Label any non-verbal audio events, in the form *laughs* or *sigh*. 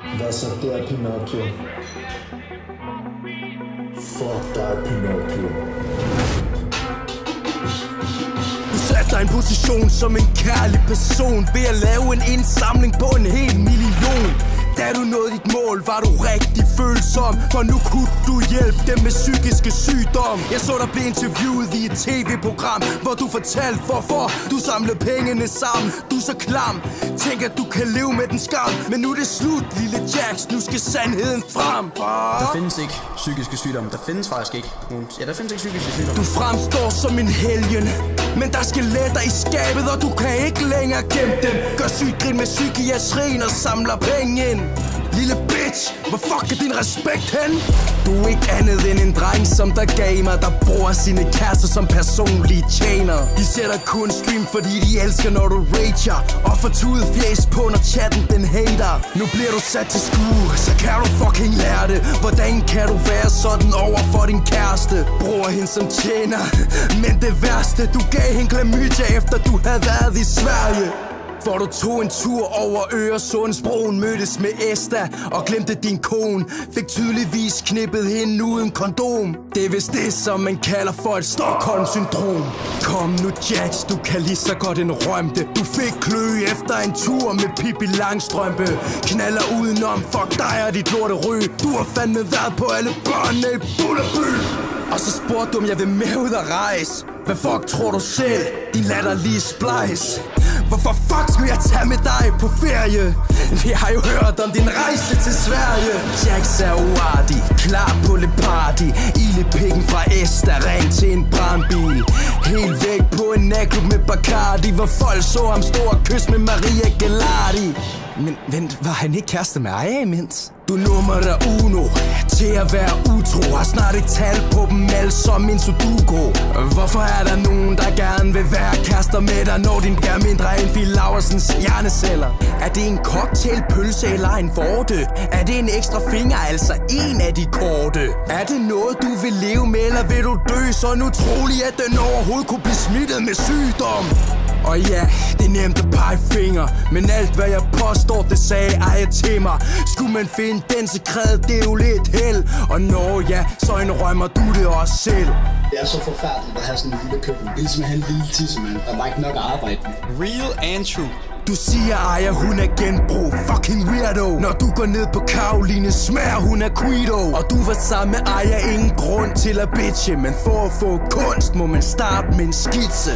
Hvad så der, Pinocchio? Fuck dig, Pinocchio. Du satte dig en position som en kærlig person Ved at lave en indsamling på en hel million da du nåede dit mål, var du rigtig følsom for nu kunne du hjælpe dem med psykiske sygdom. Jeg så dig blive interviewet i et tv-program Hvor du fortalte hvorfor du samlede pengene sammen. Du er så klam, tænk at du kan leve med den skam. Men nu er det slut, lille Jax, nu skal sandheden frem. Der findes ikke psykiske sygdomme. Der findes faktisk ikke nogen... Ja, der findes ikke psykiske sygdomme. Du fremstår som en helgen Men der er skeletter i skabet Og du kan ikke længere gemme dem. Gør sygt grin med psykiatrien Og samler penge ind Lille bitch, hvor fuck er din respekt hen? Du er ikke andet end en dreng som der gamer Der bruger sine kærester som personlige tjener. De sætter kun stream fordi de elsker når du rager. Og får tudet fjes på når chatten den hater. Nu bliver du sat til skue, så kan du fucking lære det. Hvordan kan du være sådan over for din kæreste? Bruger hende som tjener *laughs* Men det værste, du gav hende klamydia efter du havde været i Sverige hvor du tog en tur over Øresundsbroen Mødtes med Esta og glemte din kone. Fik tydeligvis knippet hende uden kondom. Det er vist det, som man kalder for et Stockholm-syndrom. Kom nu Jax, du kan lige så godt en rømte Du fik klø efter en tur med Pippi Langstrømpe. Knaller udenom, fuck dig og dit lorte ryg Du har fandme været på alle børnene i Bullerby. Og så spurgte du, om jeg vil med ud og rejse. Hvad fuck tror du selv? Din latterlige splice Hvorfor fuck skulle jeg tage med dig på ferie? Vi har jo hørt om din rejse til Sverige Jax er uartig, klar på le party Ildepikken fra Esta, ring til en brandbil Helt væk på en natklub med Bacardi Hvor folk så ham stå og med Maria Gelati men vent, var han ikke kæreste med Aya imens? Du nummer der uno til at være utro Har snart et tal på dem alle som en sudoku Hvorfor er der nogen, der gerne vil være kærester med dig Når din er mindre end Phil Laursens hjerneceller? Er det en cocktailpølse eller en vorte? Er det en ekstra finger, altså en af de korte? Er det noget, du vil leve med, eller vil du dø så utrolig, at den overhovedet kunne blive smittet med sygdom? Og ja, det er nemt at pege fingre Men alt hvad jeg påstår, det sagde ejer til mig Skulle man finde den, så krævede det jo lidt held Og når ja, så indrømmer du det også selv Det er så forfærdeligt at have sådan en lille køkken. Det er ligesom at have en lille tissemand. Der var ikke nok at arbejde med. Real and true. Du siger Aya, hun er genbrug Fucking weirdo Når du går ned på Karoline Smager hun af Guido Og du var sammen med Aya Ingen grund til at bitche Men for at få kunst Må man starte med en skitse